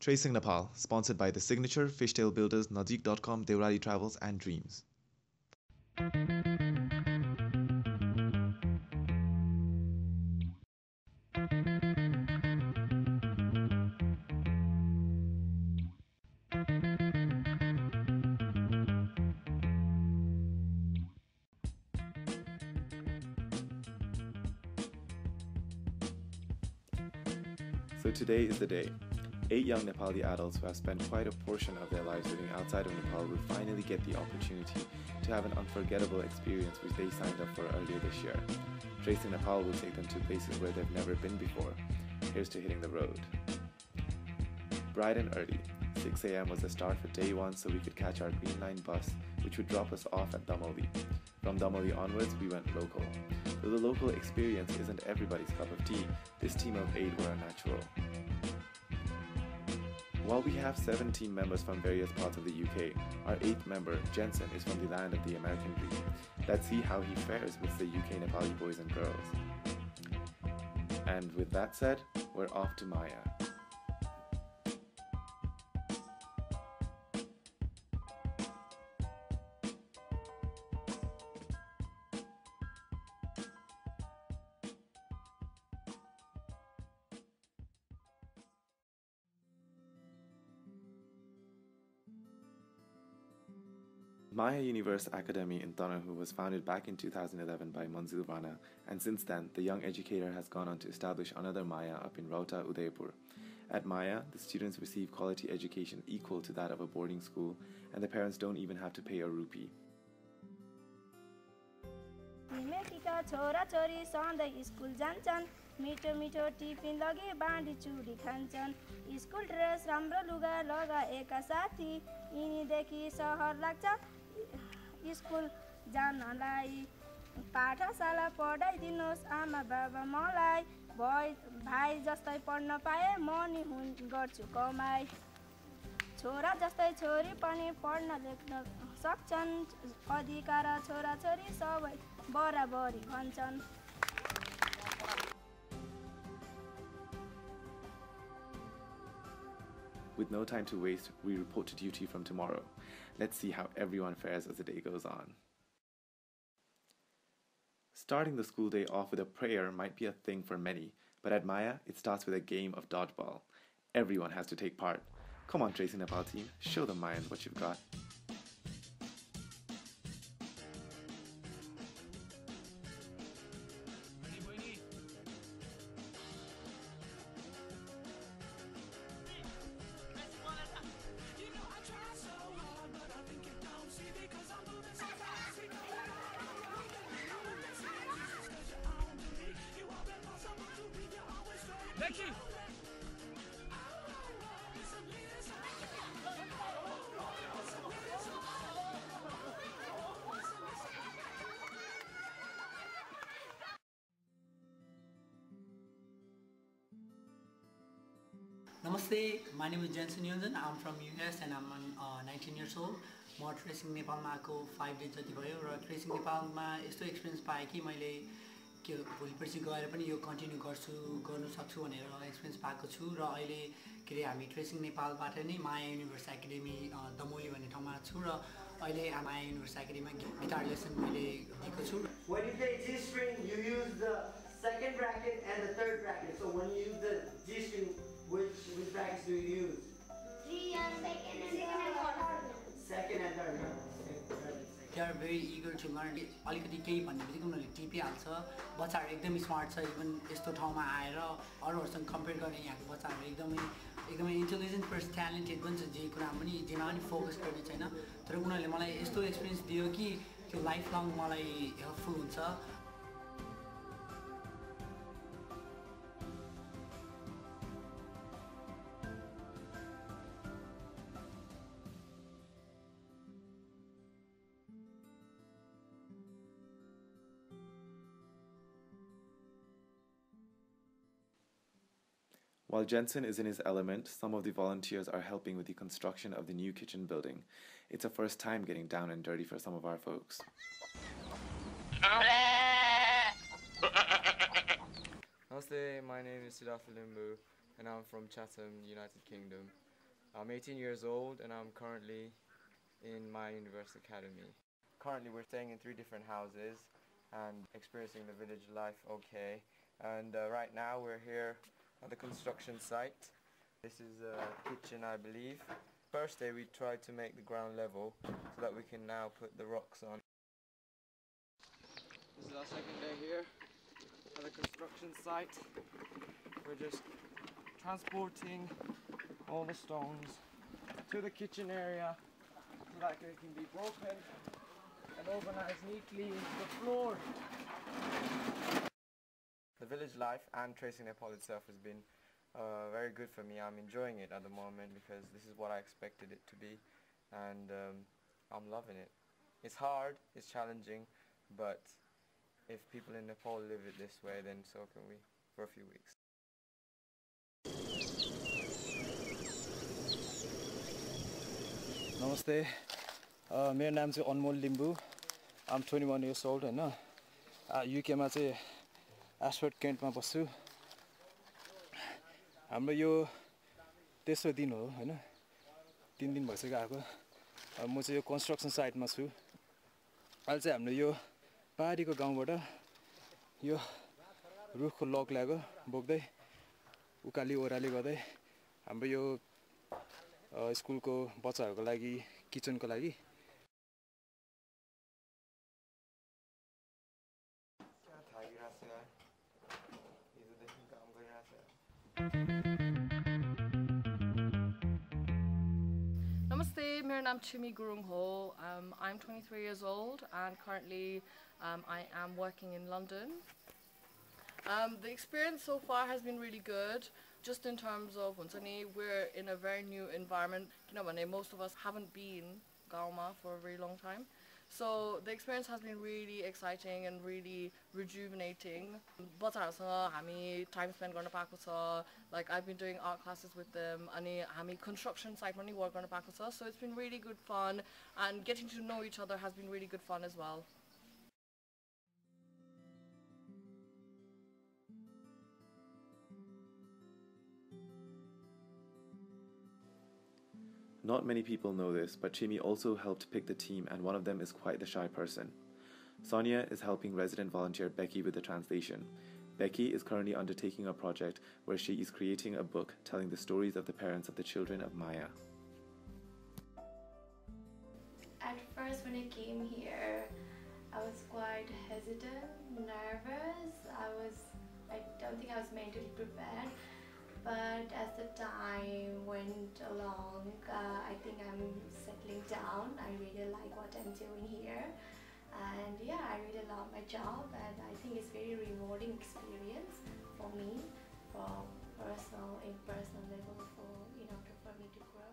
Tracing Nepal, sponsored by the Signature, Fishtail Builders, Nazik.com, Devrali Travels, and Dreams. So today is the day. Eight young Nepali adults who have spent quite a portion of their lives living outside of Nepal will finally get the opportunity to have an unforgettable experience which they signed up for earlier this year. Tracing Nepal will take them to places where they've never been before. Here's to hitting the road. Bright and early, 6 a.m. was the start for day one so we could catch our Green Line bus, which would drop us off at Damauli. From Damauli onwards, we went local. Though the local experience isn't everybody's cup of tea, this team of eight were a natural. While we have 17 members from various parts of the UK, our eighth member, Jensun, is from the land of the American dream. Let's see how he fares with the UK Nepali boys and girls. And with that said, we're off to Maya. Maya Universe Academy in Tanahun was founded back in 2011 by Manzil Rana, and since then, the young educator has gone on to establish another Maya up in Rauta, Udaipur. At Maya, the students receive quality education equal to that of a boarding school, and the parents don't even have to pay a rupee. मिठो मिठो tiffin लगे बाँडी चुरी खान्छन् school dress राम्रो लुगा लगाएका साथी यिनीदेखि सहर लाग्छ स्कुल जानलाई पाठशाला पढाइदिनुहोस्। आमा बाबा मलाई भाइ भाइ जस्तै पढ्न पाए म नि हुन् गर्छु कमाइ। छोरा जस्तै छोरी पनि पढ्न लेख्न सक्छन्। अधिकार छोराछोरी सबै बराबरी भन्छन्। With no time to waste, we report to duty from tomorrow. Let's see how everyone fares as the day goes on. Starting the school day off with a prayer might be a thing for many, but at Maya, it starts with a game of dodgeball. Everyone has to take part. Come on, Tracing Nepal team, show the Mayans what you've got. Namaste, my name is Jensen Yunzan. I'm from US and I'm uh, 19 years old. म tracing नेपालमा आएको five days जति भयो र tracing नेपालमा यस्तो experience पाएँ कि मैले के भोलि पर्सि गएर पनि यो कन्टिन्यू गर्छु गर्नु सक्छु भनेर एक्सपिरियन्स पाएको छु र अहिले के अरे हामी ट्रेसिङ नेपालबाट नै माया युनिभर्स एकाडेमी दमोली भन्ने ठाउँमा छु र अहिले माया युनिभर्स एकाडेमीमा गिटार लेसन मैले दिएको छु। भेरी इगर टु लर्न अलिकति केही भन्ने बित्तिकै उनीहरूले टिपिहाल्छ। बच्चाहरू एकदम स्मार्ट छ इभन यस्तो ठाउँमा आएर अरूहरूसँग कम्पेयर गर्ने यहाँको बच्चाहरू एकदमै एकदमै इन्टेलिजेन्ट प्लस ट्यालेन्टेड पनि छ जे कुरामा पनि जेमा पनि फोकस गर्ने छैन। तर उनीहरूले मलाई यस्तो एक्सपिरियन्स दियो कि त्यो लाइफ लङ मलाई हेल्पफुल हुन्छ। While Jensun is in his element, some of the volunteers are helping with the construction of the new kitchen building. It's a first time getting down and dirty for some of our folks. Namaste, my name is Siddhartha Limbu and I'm from Chatham, United Kingdom. I'm 18 years old and I'm currently in my university academy. Currently we're staying in three different houses and experiencing the village life okay. And uh, right now we're here at the construction site. This is a kitchen I believe. First day we tried to make the ground level so that we can now put the rocks on. This is our second day here at the construction site. We're just transporting all the stones to the kitchen area so that they can be broken and organized neatly into the floor The village life and tracing Nepal itself has been uh, very good for me. I'm enjoying it at the moment because this is what I expected it to be and um, I'm loving it. It's hard, it's challenging, but if people in Nepal live it this way then so can we for a few weeks. नमस्ते अ, मेरो नाम चाहिँ Anmol Limbu I'm twenty one years old होइन युकेमा चाहिँ Ashford केन्टमा बस्छु। हाम्रो यो तेस्रो दिन हो होइन? तिन दिन भइसक्यो आएको। म चाहिँ यो कन्स्ट्रक्सन साइटमा छु। अहिले चाहिँ हाम्रो यो पाहाडीको गाउँबाट यो रुखको लक ल्याएको बोक्दै उकाली ओह्राली गर्दै हाम्रो यो स्कुलको बच्चाहरूको लागि किचनको लागि Namaste, Mirnam Chhimmi Gurung Ho. Um, I'm 23 years old and currently um, I am working in London. Um, the experience so far has been really good, just in terms of Unsani, we're in a very new environment. You know, most of us haven't been Gauma for a very long time. So the experience has been really exciting and really rejuvenating. बच्चाहरूसँग हामी time spend गर्न पाएको छ like I've been doing art classes with them अनि हामी construction site पनि work गर्न पाएको छ so it's been really good fun and getting to know each other has been really good fun as well. Not many people know this, but Chhimmi also helped pick the team, and one of them is quite the shy person. Soniya is helping resident volunteer Becky with the translation. Becky is currently undertaking a project where she is creating a book telling the stories of the parents of the children of Maya. At first, when I came here, I was quite hesitant, nervous. I was, I don't think I was mentally prepared. But as the time went along, uh, I think I'm settling down. I really like what I'm doing here. And yeah, I really love my job, and I think it's very rewarding experience for me, for personal, in personal level, for in order for me to grow.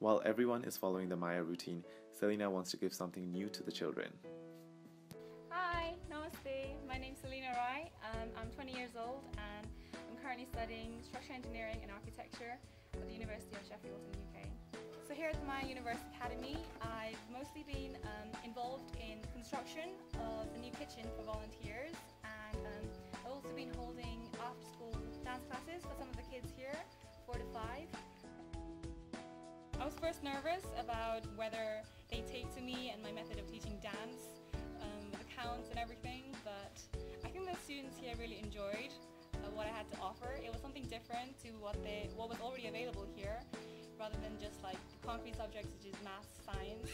While everyone is following the Maya routine, Selina wants to give something new to the children. Hi, namaste. My name's Selina Rai. Um, I'm 20 years old and I'm currently studying structural engineering and architecture at the University of Sheffield in the UK. So here at Maya Universe Academy, I've mostly been um, involved in construction of a new kitchen for volunteers and um, I've also been holding after-school dance classes for some of the kids here, four to five. I was first nervous about whether they take to me and my method of teaching dance, um, the counts and everything, the students here really enjoyed uh, what I had to offer. It was something different to what they what was already available here, rather than just like concrete subjects such as math, science.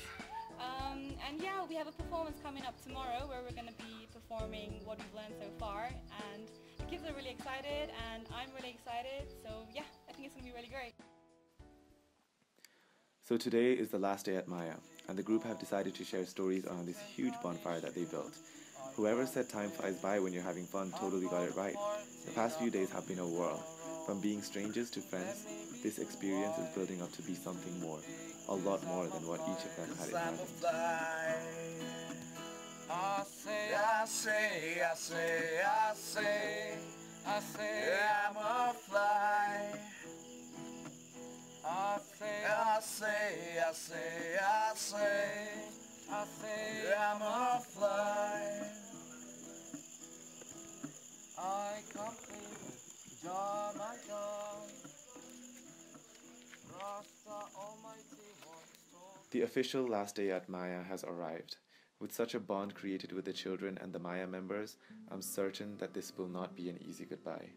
Um, and yeah, we have a performance coming up tomorrow where we're going to be performing what we've learned so far, and the kids are really excited, and I'm really excited. So yeah, I think it's going to be really great. So today is the last day at Maya, and the group have decided to share stories around this huge bonfire that they built. Whoever said time flies by when you're having fun totally got it right. The past few days have been a whirl. From being strangers to friends, this experience is building up to be something more, a lot more than what each of them had imagined. I say, I say, I say, I say, I say, I'm a fly. I say, I say, I say, I say, I say, I'm a fly. I. Rasta Almighty The official last day at Maya has arrived. With such a bond created with the children and the Maya members, I'm certain that this will not be an easy goodbye.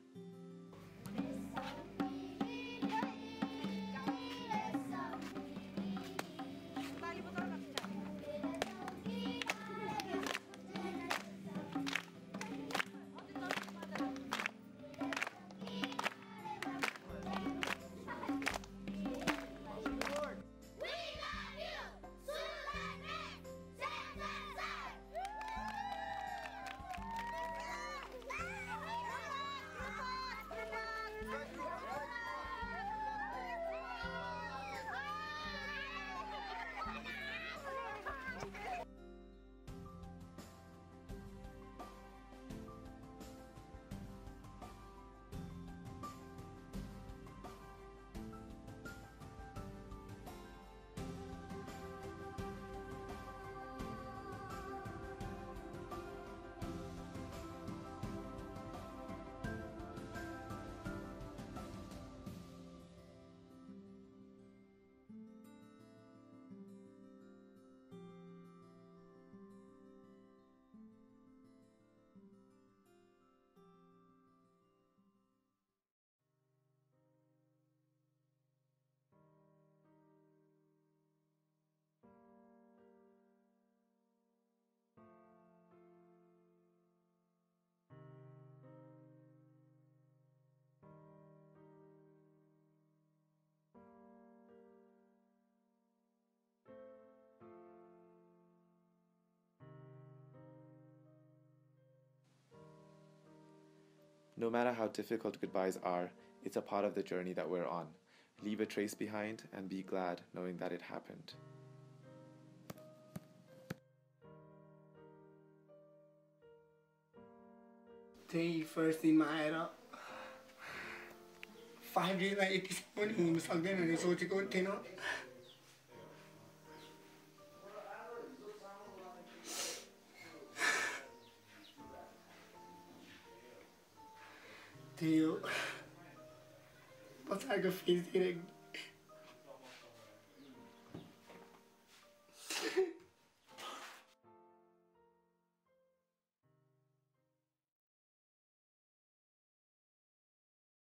No matter how difficult goodbyes are, it's a part of the journey that we're on. Leave a trace behind and be glad knowing that it happened. Day first in my. Uh, five days like I'm going to go to deal. but do got feeling